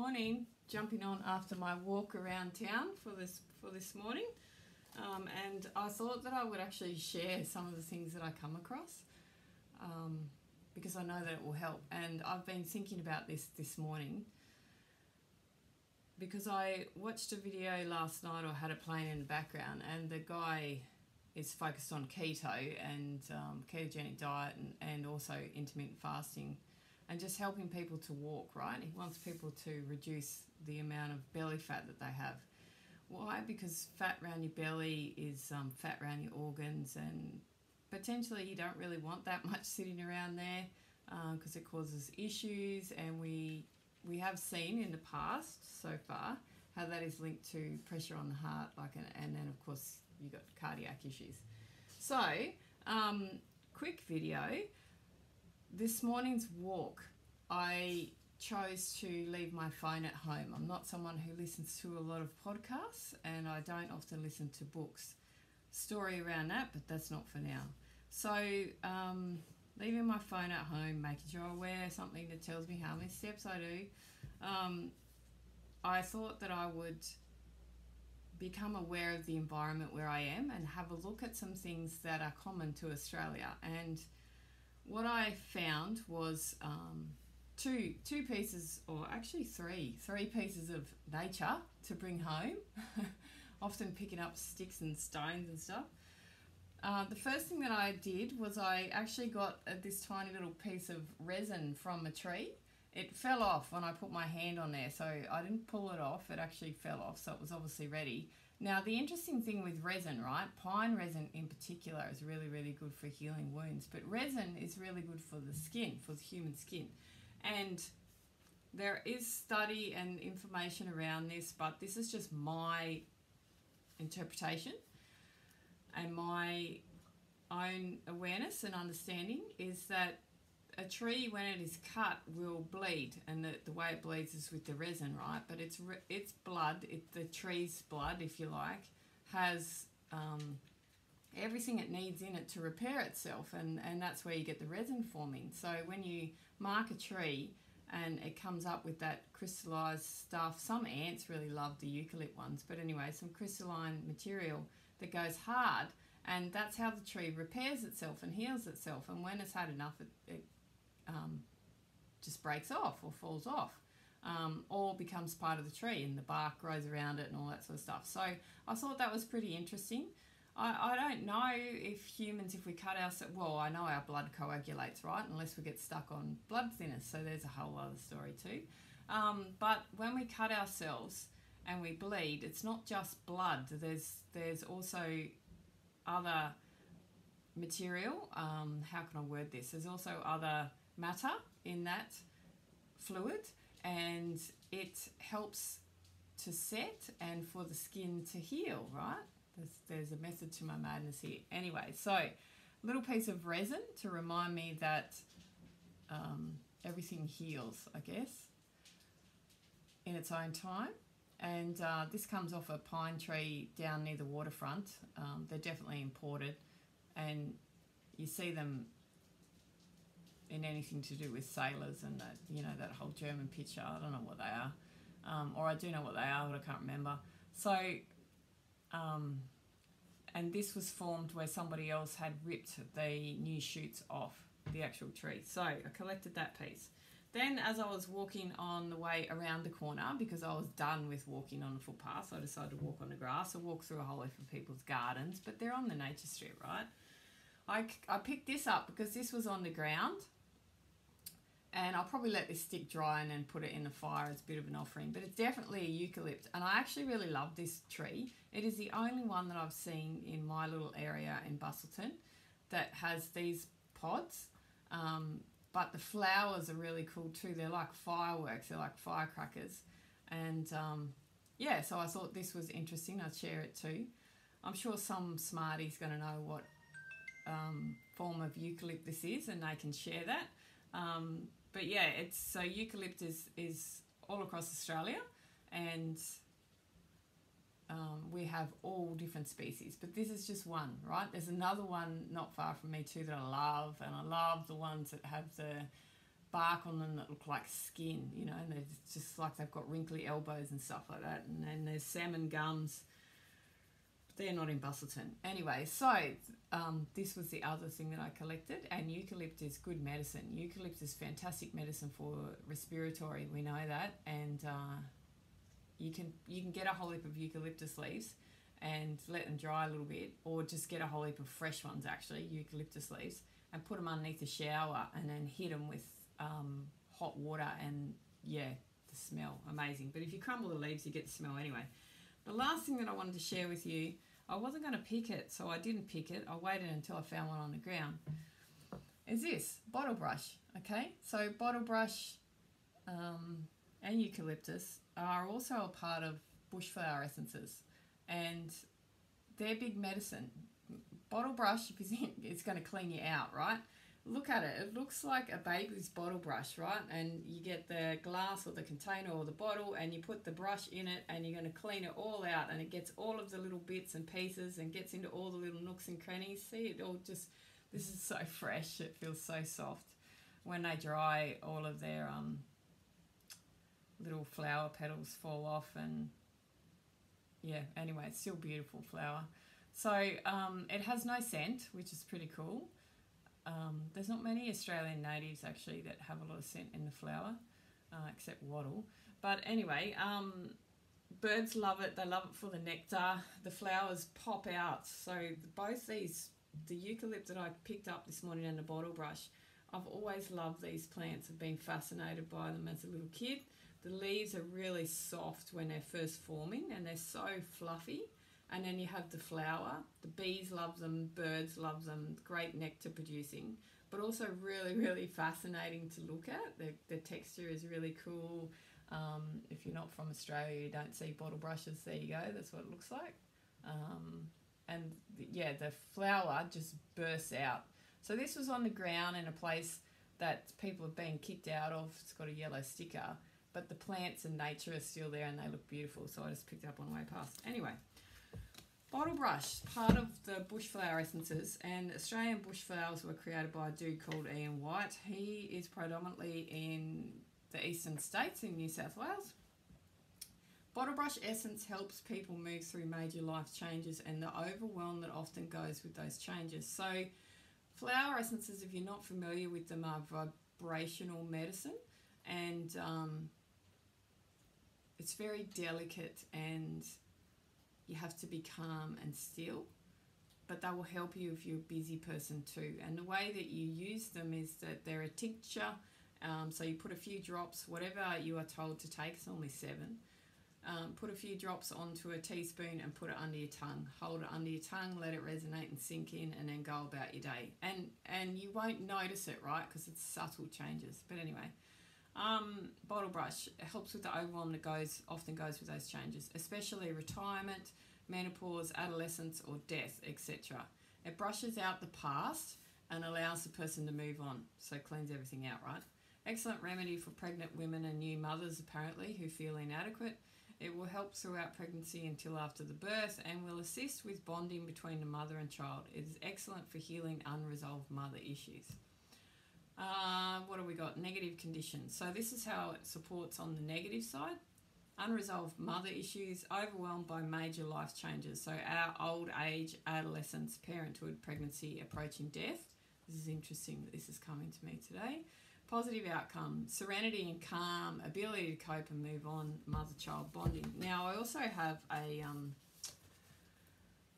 Morning. Jumping on after my walk around town for this for this morning, um, and I thought that I would actually share some of the things that I come across, um, because I know that it will help. And I've been thinking about this this morning because I watched a video last night or had it playing in the background, and the guy is focused on keto and um, ketogenic diet and, and also intermittent fasting and just helping people to walk, right? He wants people to reduce the amount of belly fat that they have. Why? Because fat around your belly is um, fat around your organs, and potentially you don't really want that much sitting around there because uh, it causes issues. And we we have seen in the past so far how that is linked to pressure on the heart, like, an, and then of course you got cardiac issues. So, um, quick video this morning's walk, I chose to leave my phone at home. I'm not someone who listens to a lot of podcasts and I don't often listen to books. Story around that, but that's not for now. So, um, leaving my phone at home, making sure I wear something that tells me how many steps I do, um, I thought that I would become aware of the environment where I am and have a look at some things that are common to Australia. And what I found was um, two two pieces, or actually three, three pieces of nature to bring home. Often picking up sticks and stones and stuff. Uh, the first thing that I did was I actually got uh, this tiny little piece of resin from a tree. It fell off when I put my hand on there, so I didn't pull it off. It actually fell off, so it was obviously ready. Now, the interesting thing with resin, right? Pine resin in particular is really, really good for healing wounds, but resin is really good for the skin, for the human skin. And there is study and information around this, but this is just my interpretation and my own awareness and understanding is that a tree when it is cut will bleed and the, the way it bleeds is with the resin right? But it's its blood it, the tree's blood if you like has um, everything it needs in it to repair itself and, and that's where you get the resin forming. So when you mark a tree and it comes up with that crystallized stuff some ants really love the eucalypt ones but anyway some crystalline material that goes hard and that's how the tree repairs itself and heals itself and when it's had enough it, it um, just breaks off or falls off. Um, or becomes part of the tree and the bark grows around it and all that sort of stuff. So I thought that was pretty interesting. I, I don't know if humans, if we cut ourselves, well, I know our blood coagulates, right? Unless we get stuck on blood thinners. So there's a whole other story too. Um, but when we cut ourselves and we bleed, it's not just blood. There's there's also other material. Um, how can I word this? There's also other matter in that fluid and it helps to set and for the skin to heal, right? There's, there's a method to my madness here. Anyway, so little piece of resin to remind me that um, everything heals, I guess, in its own time. And uh, this comes off a pine tree down near the waterfront. Um, they're definitely imported, and you see them in anything to do with sailors and that you know that whole German picture. I don't know what they are, um, or I do know what they are, but I can't remember. So, um, and this was formed where somebody else had ripped the new shoots off the actual tree. So I collected that piece. Then, as I was walking on the way around the corner, because I was done with walking on the footpath, so I decided to walk on the grass. I walked through a whole heap of people's gardens, but they're on the nature strip, right? I, I picked this up because this was on the ground and I'll probably let this stick dry and then put it in the fire as a bit of an offering. But it's definitely a eucalypt, and I actually really love this tree. It is the only one that I've seen in my little area in Busselton that has these pods. Um, but the flowers are really cool too. They're like fireworks, they're like firecrackers. And um, yeah, so I thought this was interesting. I'd share it too. I'm sure some smarty's going to know what um, form of eucalypt this is and they can share that. Um, but yeah, it's so eucalyptus is all across Australia, and um, we have all different species. But this is just one, right? There's another one not far from me too that I love, and I love the ones that have the bark on them that look like skin, you know, and they're just like they've got wrinkly elbows and stuff like that. And then there's salmon gums. They're not in Busselton. Anyway, so um, this was the other thing that I collected, and eucalyptus, is good medicine. Eucalyptus, is fantastic medicine for respiratory. We know that, and uh, you can you can get a whole heap of eucalyptus leaves and let them dry a little bit, or just get a whole heap of fresh ones actually, eucalyptus leaves, and put them underneath the shower, and then hit them with um, hot water, and yeah, the smell amazing. But if you crumble the leaves, you get the smell anyway. The last thing that I wanted to share with you, I wasn't going to pick it, so I didn't pick it. I waited until I found one on the ground. Is this bottle brush? Okay, so bottle brush um, and eucalyptus are also a part of bushflower essences and they're big medicine. Bottle brush, if it's going to clean you out, right? Look at it. It looks like a baby's bottle brush, right? And you get the glass or the container or the bottle and you put the brush in it and you're going to clean it all out and it gets all of the little bits and pieces and gets into all the little nooks and crannies. See, it all just, this is so fresh. It feels so soft. When they dry, all of their um, little flower petals fall off and yeah, anyway, it's still beautiful flower. So um, it has no scent, which is pretty cool. Um, there's not many Australian natives actually that have a lot of scent in the flower, uh, except wattle. But anyway, um, birds love it. They love it for the nectar. The flowers pop out. So both these, the eucalypt that I picked up this morning and the bottle brush, I've always loved these plants. I've been fascinated by them as a little kid. The leaves are really soft when they're first forming and they're so fluffy. And then you have the flower. The bees love them, birds love them, great nectar producing, but also really, really fascinating to look at. The, the texture is really cool. Um, if you're not from Australia, you don't see bottle brushes, there you go, that's what it looks like. Um, and yeah, the flower just bursts out. So this was on the ground in a place that people have been kicked out of. It's got a yellow sticker but the plants and nature are still there and they look beautiful. So I just picked up on the way past. Anyway, bottle brush, part of the bushflower essences, and Australian bushflowers were created by a dude called Ian White. He is predominantly in the eastern states in New South Wales. Bottle brush essence helps people move through major life changes and the overwhelm that often goes with those changes. So, flower essences, if you're not familiar with them, are vibrational medicine and um, it's very delicate and you have to be calm and still but they will help you if you're a busy person too. And the way that you use them is that they're a tincture um, so you put a few drops whatever you are told to take it's only seven um, put a few drops onto a teaspoon and put it under your tongue. Hold it under your tongue let it resonate and sink in and then go about your day. And and you won't notice it right? Because it's subtle changes. But anyway um, bottle brush helps with the overwhelm that goes often goes with those changes, especially retirement, menopause, adolescence, or death, etc. It brushes out the past and allows the person to move on, so cleans everything out, right? Excellent remedy for pregnant women and new mothers, apparently, who feel inadequate. It will help throughout pregnancy until after the birth and will assist with bonding between the mother and child. It is excellent for healing unresolved mother issues. Uh, what have we got? Negative conditions. So this is how it supports on the negative side. Unresolved mother issues, overwhelmed by major life changes. So our old age, adolescence, parenthood, pregnancy, approaching death. This is interesting that this is coming to me today. Positive outcome, serenity and calm, ability to cope and move on, mother-child bonding. Now I also have a um,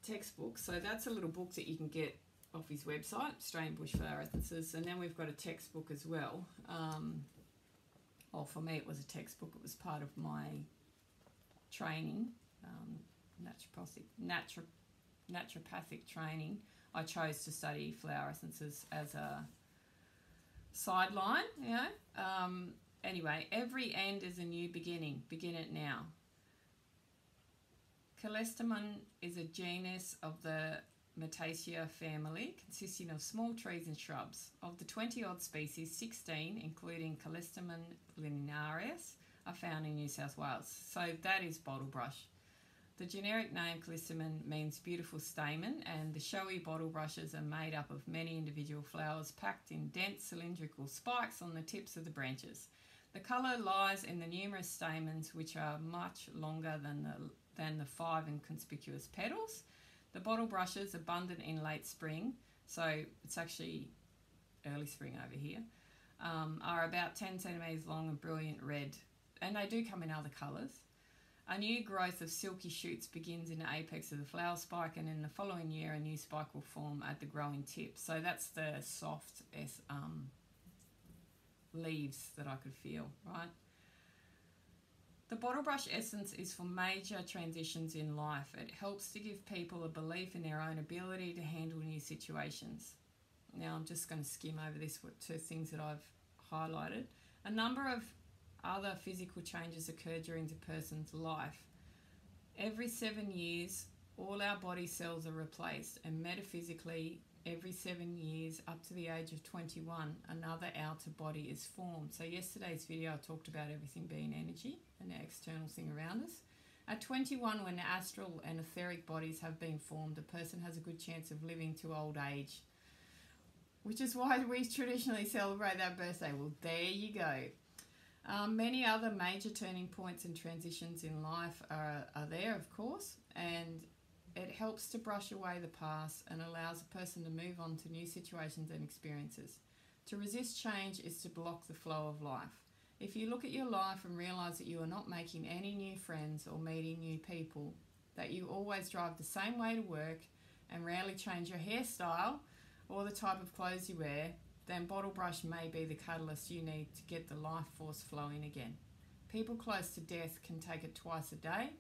textbook. So that's a little book that you can get off his website, Australian Bushflower Essences, and then we've got a textbook as well. Um, well, for me, it was a textbook. It was part of my training, um, naturopathic, naturo, naturopathic training. I chose to study flower essences as a sideline, you know. Um, anyway, every end is a new beginning. Begin it now. Callistemon is a genus of the Myrtaceae family, consisting of small trees and shrubs. Of the 20 odd species, 16, including Callistemon linearis, are found in New South Wales. So that is bottle brush. The generic name Callistemon means beautiful stamen, and the showy bottle brushes are made up of many individual flowers packed in dense cylindrical spikes on the tips of the branches. The colour lies in the numerous stamens, which are much longer than the, than the five inconspicuous petals. The bottle brushes, abundant in late spring, so it's actually early spring over here, um, are about 10 centimetres long and brilliant red, and they do come in other colours. A new growth of silky shoots begins in the apex of the flower spike, and in the following year, a new spike will form at the growing tip. So that's the soft um, leaves that I could feel, right? The bottle brush essence is for major transitions in life. It helps to give people a belief in their own ability to handle new situations. Now I'm just going to skim over this two things that I've highlighted. A number of other physical changes occur during the person's life. Every seven years, all our body cells are replaced, and metaphysically, every seven years up to the age of 21, another outer body is formed. So, yesterday's video, I talked about everything being energy and the external thing around us. At 21, when the astral and etheric bodies have been formed, a person has a good chance of living to old age which is why we traditionally celebrate that birthday. Well, there you go. Um, many other major turning points and transitions in life are, are there, of course, and it helps to brush away the past and allows a person to move on to new situations and experiences. To resist change is to block the flow of life. If you look at your life and realize that you are not making any new friends or meeting new people, that you always drive the same way to work and rarely change your hairstyle, or the type of clothes you wear, then bottle brush may be the catalyst you need to get the life force flowing again. People close to death can take it twice a day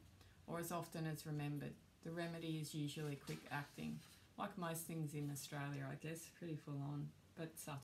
or as often as remembered. The remedy is usually quick acting, like most things in Australia, I guess, pretty full on, but subtle.